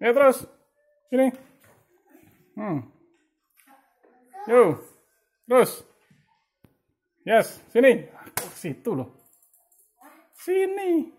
Ya terus. Sini. Hmm. Yo. Terus. Yes, sini. Ah, ke situ loh. Sini.